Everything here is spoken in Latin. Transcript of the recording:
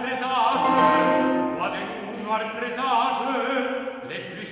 presage, avec nous noirs présages, les plus.